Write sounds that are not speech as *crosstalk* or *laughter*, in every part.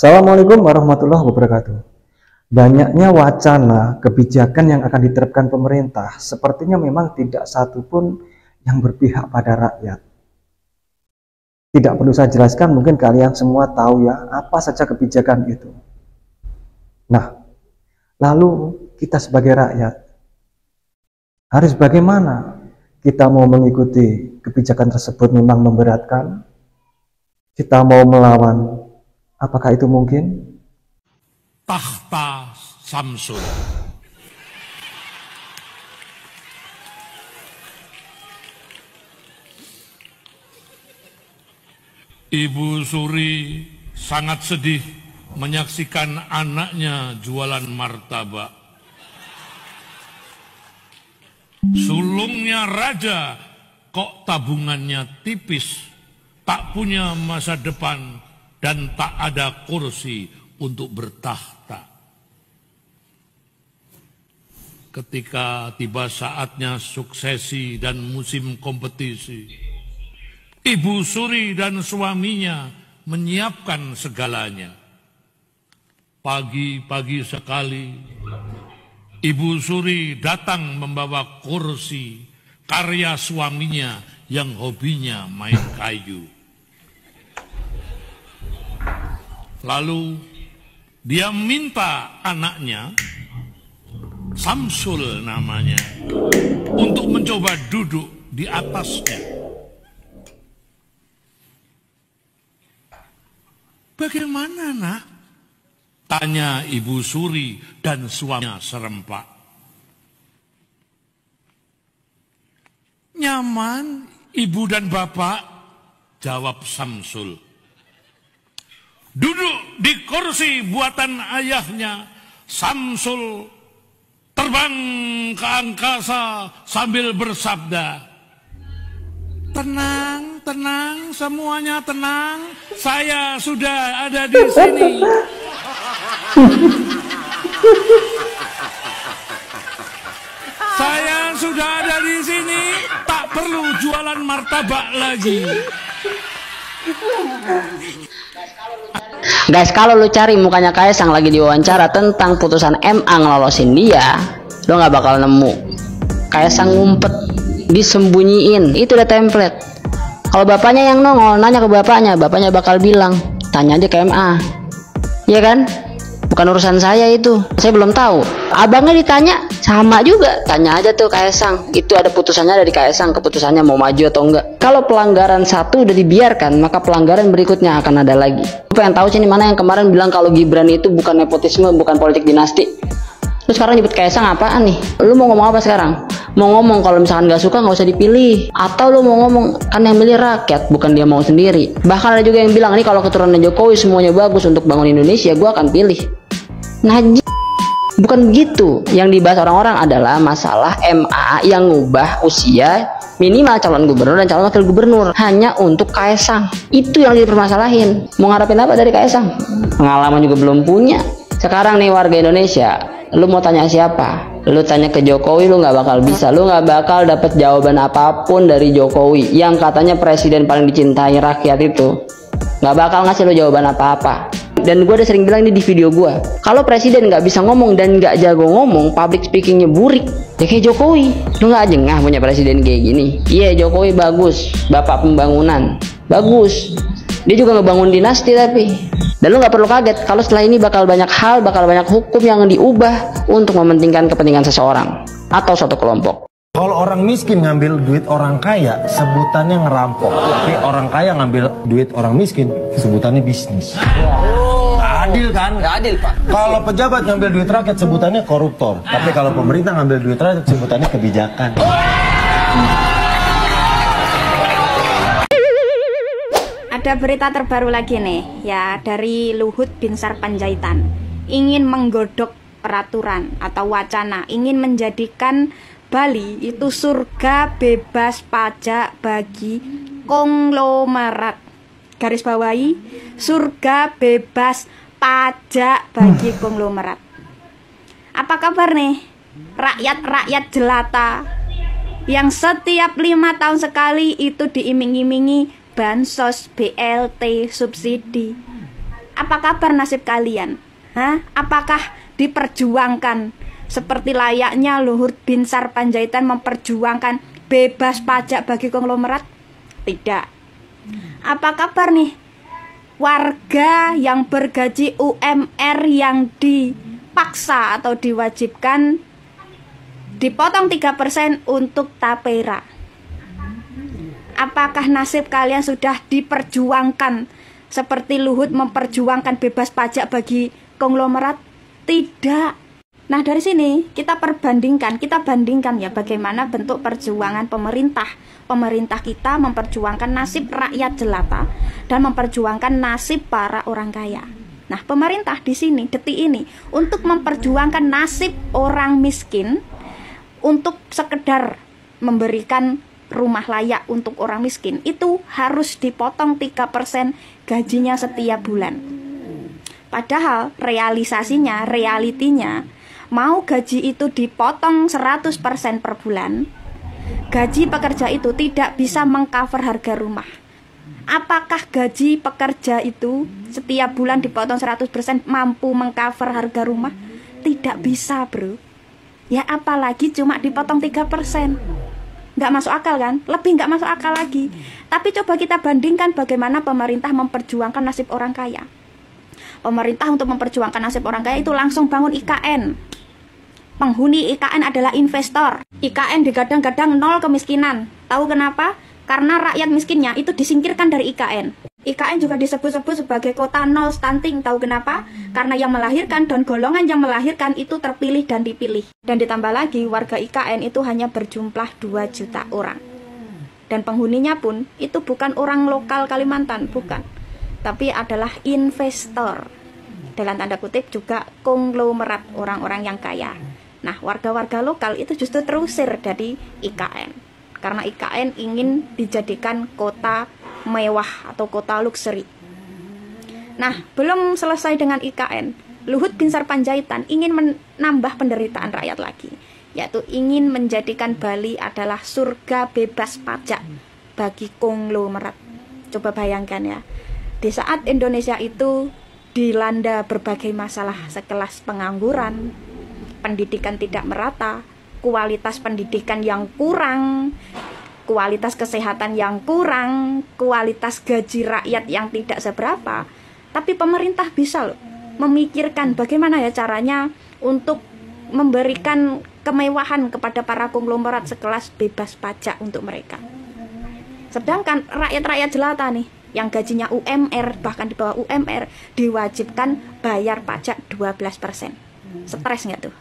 Assalamualaikum warahmatullahi wabarakatuh. Banyaknya wacana kebijakan yang akan diterapkan pemerintah sepertinya memang tidak satu pun yang berpihak pada rakyat. Tidak perlu saya jelaskan, mungkin kalian semua tahu ya apa saja kebijakan itu. Nah, lalu kita sebagai rakyat harus bagaimana? Kita mau mengikuti kebijakan tersebut memang memberatkan, kita mau melawan, apakah itu mungkin? Tahta Samsul. Ibu Suri sangat sedih menyaksikan anaknya jualan martabak. Sulungnya raja, kok tabungannya tipis, tak punya masa depan, dan tak ada kursi untuk bertahta. Ketika tiba saatnya suksesi dan musim kompetisi, Ibu Suri dan suaminya menyiapkan segalanya. Pagi-pagi sekali, Ibu Suri datang membawa kursi karya suaminya yang hobinya main kayu. Lalu dia minta anaknya, Samsul namanya, untuk mencoba duduk di atasnya. Bagaimana nak? Tanya Ibu Suri dan suaminya serempak. Nyaman, ibu dan bapak, jawab Samsul. Duduk di kursi buatan ayahnya, Samsul terbang ke angkasa sambil bersabda, Tenang, tenang, semuanya tenang. Saya sudah ada di sini. Saya sudah ada di sini, tak perlu jualan martabak lagi. Guys, kalau lu cari mukanya Kaisang lagi diwawancara tentang putusan MA ngelolosin dia, lu nggak bakal nemu. Kaisang ngumpet, disembunyiin, itu udah template. Kalau bapaknya yang nongol, nanya ke bapaknya, bapaknya bakal bilang, tanya aja ke MA. Iya kan? Bukan urusan saya itu. Saya belum tahu. Abangnya ditanya, sama juga. Tanya aja tuh Kaisang. Itu ada putusannya dari Kaisang, keputusannya mau maju atau enggak. Kalau pelanggaran satu udah dibiarkan, maka pelanggaran berikutnya akan ada lagi. Apa yang tahu sih ini mana yang kemarin bilang kalau Gibran itu bukan nepotisme, bukan politik dinasti. Terus sekarang nyebut Kaisang apaan nih? Lu mau ngomong apa sekarang? Mau ngomong kalau misalkan gak suka nggak usah dipilih. Atau lu mau ngomong kan yang milih rakyat, bukan dia mau sendiri. Bahkan ada juga yang bilang nih kalau keturunan Jokowi semuanya bagus untuk bangun Indonesia, gua akan pilih. Nah, bukan begitu. Yang dibahas orang-orang adalah masalah MA yang ngubah usia minimal calon gubernur dan calon wakil gubernur hanya untuk Kaisang. Itu yang dipermasalahin. Mau ngarepin apa dari Kaisang? Pengalaman juga belum punya. Sekarang nih warga Indonesia, lu mau tanya siapa? Lu tanya ke Jokowi lu nggak bakal bisa, lu nggak bakal dapet jawaban apa pun dari Jokowi yang katanya presiden paling dicintai rakyat itu. Nggak bakal ngasih lu jawaban apa-apa. Dan gue udah sering bilang ini di video gue. Kalau presiden nggak bisa ngomong dan nggak jago ngomong, public speakingnya burik. Ya kayak Jokowi. Lu nggak jengah punya presiden kayak gini. Iya Jokowi bagus, bapak pembangunan. Bagus. Dia juga ngebangun dinasti tapi. Dan lu nggak perlu kaget kalau setelah ini bakal banyak hal, bakal banyak hukum yang diubah untuk mementingkan kepentingan seseorang atau suatu kelompok. Kalau orang miskin ngambil duit orang kaya, sebutannya ngerampok. Tapi orang kaya ngambil duit orang miskin, sebutannya bisnis. Adil kan? Nggak adil, Pak. Kalau pejabat ngambil duit rakyat, sebutannya koruptor. Tapi kalau pemerintah ngambil duit rakyat, sebutannya kebijakan. Ada berita terbaru lagi nih, ya dari Luhut Binsar Panjaitan. Ingin menggodok peraturan atau wacana, ingin menjadikan Bali itu surga bebas pajak bagi konglomerat. Garis bawahi, surga bebas pajak bagi konglomerat. Apa kabar nih? Rakyat-rakyat jelata yang setiap lima tahun sekali itu diiming-imingi bansos, BLT, subsidi. Apa kabar nasib kalian? Hah? Apakah diperjuangkan seperti layaknya Luhut Binsar Panjaitan memperjuangkan bebas pajak bagi konglomerat? Tidak. Apa kabar nih warga yang bergaji UMR yang dipaksa atau diwajibkan dipotong 3% untuk tapera? Apakah nasib kalian sudah diperjuangkan seperti Luhut memperjuangkan bebas pajak bagi konglomerat? Tidak. Nah, dari sini kita perbandingkan, kita bandingkan ya bagaimana bentuk perjuangan pemerintah. Pemerintah kita memperjuangkan nasib rakyat jelata dan memperjuangkan nasib para orang kaya. Nah, pemerintah di sini detik ini untuk memperjuangkan nasib orang miskin untuk sekedar memberikan rumah layak untuk orang miskin itu harus dipotong 3% gajinya setiap bulan. Padahal realisasinya, realitinya mau gaji itu dipotong 100% per bulan, gaji pekerja itu tidak bisa mengcover harga rumah. Apakah gaji pekerja itu setiap bulan dipotong 100% mampu mengcover harga rumah? Tidak bisa, Bro. Ya apalagi cuma dipotong 3% nggak masuk akal kan lebih nggak masuk akal lagi tapi coba kita bandingkan bagaimana pemerintah memperjuangkan nasib orang kaya pemerintah untuk memperjuangkan nasib orang kaya itu langsung bangun IKN penghuni IKN adalah investor IKN digadang-gadang nol kemiskinan tahu kenapa karena rakyat miskinnya itu disingkirkan dari IKN. IKN juga disebut-sebut sebagai kota nol stunting. Tahu kenapa? Karena yang melahirkan dan golongan yang melahirkan itu terpilih dan dipilih. Dan ditambah lagi warga IKN itu hanya berjumlah 2 juta orang. Dan penghuninya pun itu bukan orang lokal Kalimantan, bukan. Tapi adalah investor. Dalam tanda kutip juga konglomerat orang-orang yang kaya. Nah, warga-warga lokal itu justru terusir dari IKN karena IKN ingin dijadikan kota mewah atau kota luxury. Nah, belum selesai dengan IKN, Luhut Binsar Panjaitan ingin menambah penderitaan rakyat lagi, yaitu ingin menjadikan Bali adalah surga bebas pajak bagi konglomerat. Coba bayangkan ya, di saat Indonesia itu dilanda berbagai masalah sekelas pengangguran, pendidikan tidak merata, kualitas pendidikan yang kurang, kualitas kesehatan yang kurang, kualitas gaji rakyat yang tidak seberapa. Tapi pemerintah bisa loh memikirkan bagaimana ya caranya untuk memberikan kemewahan kepada para konglomerat sekelas bebas pajak untuk mereka. Sedangkan rakyat-rakyat jelata nih yang gajinya UMR bahkan di bawah UMR diwajibkan bayar pajak 12%. Stres nggak tuh?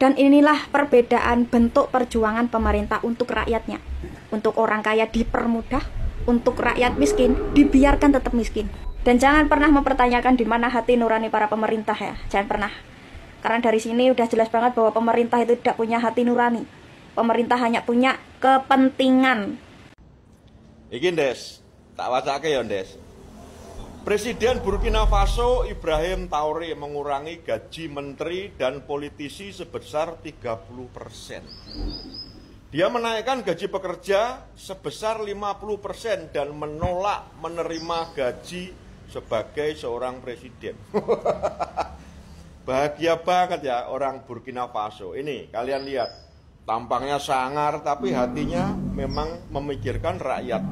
Dan inilah perbedaan bentuk perjuangan pemerintah untuk rakyatnya. Untuk orang kaya dipermudah, untuk rakyat miskin dibiarkan tetap miskin. Dan jangan pernah mempertanyakan di mana hati nurani para pemerintah ya. Jangan pernah. Karena dari sini udah jelas banget bahwa pemerintah itu tidak punya hati nurani. Pemerintah hanya punya kepentingan. Iki Des, tak wacake ya Des. Presiden Burkina Faso Ibrahim Tauri mengurangi gaji menteri dan politisi sebesar 30 persen. Dia menaikkan gaji pekerja sebesar 50 persen dan menolak menerima gaji sebagai seorang presiden. *laughs* Bahagia banget ya orang Burkina Faso. Ini kalian lihat, tampangnya sangar tapi hatinya memang memikirkan rakyat.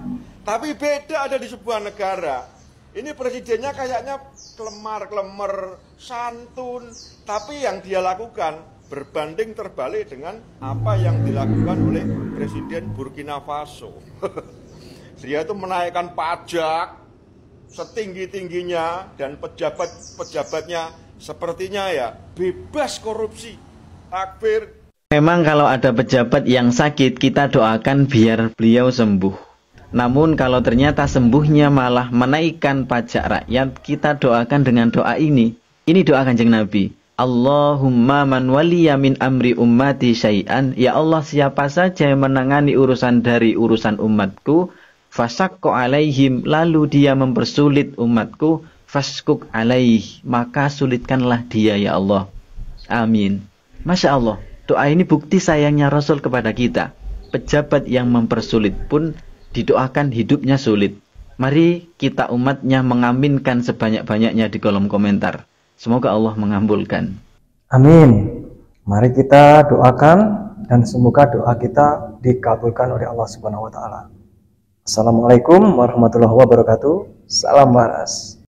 Tapi beda ada di sebuah negara ini presidennya kayaknya kelemar-kelemar, santun, tapi yang dia lakukan berbanding terbalik dengan apa yang dilakukan oleh Presiden Burkina Faso. *laughs* dia itu menaikkan pajak setinggi-tingginya dan pejabat-pejabatnya sepertinya ya bebas korupsi. Takbir. Memang kalau ada pejabat yang sakit, kita doakan biar beliau sembuh. Namun kalau ternyata sembuhnya malah menaikkan pajak rakyat, kita doakan dengan doa ini. Ini doa kanjeng Nabi. Allahumma man waliya min amri ummati syai'an. Ya Allah siapa saja yang menangani urusan dari urusan umatku. Fasakko alaihim. Lalu dia mempersulit umatku. Faskuk alaih. Maka sulitkanlah dia ya Allah. Amin. Masya Allah. Doa ini bukti sayangnya Rasul kepada kita. Pejabat yang mempersulit pun didoakan hidupnya sulit. Mari kita umatnya mengaminkan sebanyak-banyaknya di kolom komentar. Semoga Allah mengambulkan. Amin. Mari kita doakan dan semoga doa kita dikabulkan oleh Allah Subhanahu wa taala. Assalamualaikum warahmatullahi wabarakatuh. Salam waras.